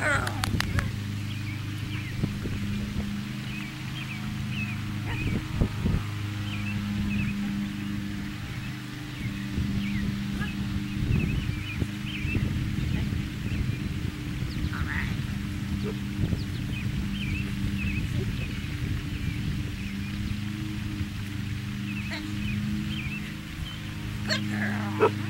Good girl.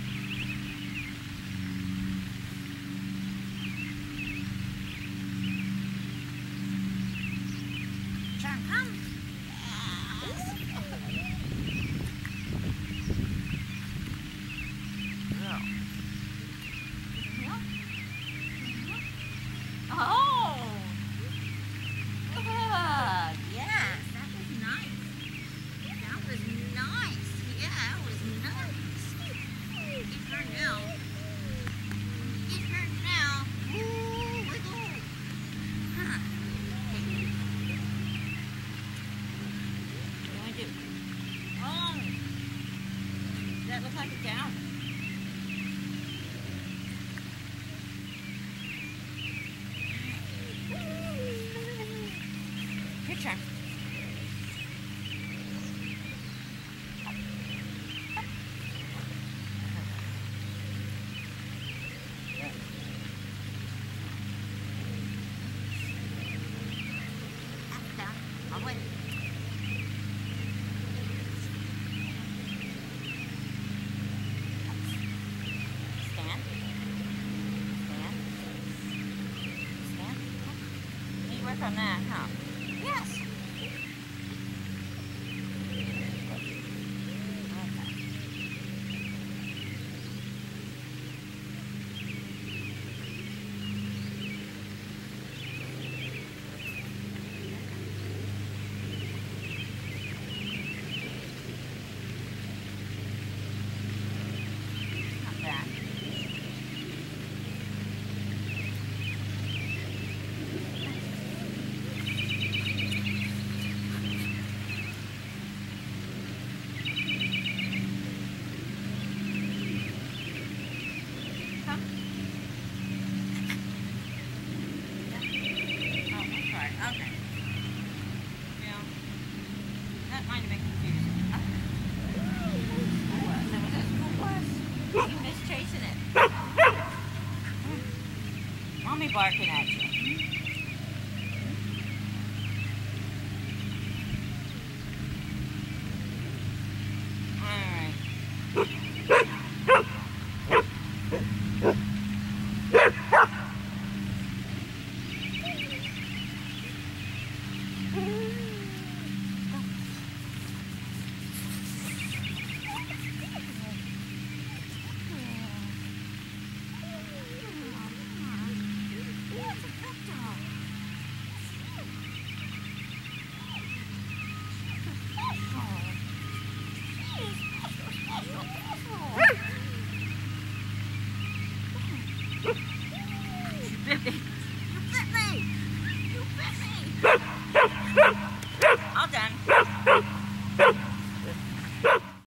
like a down. Good job. ข้า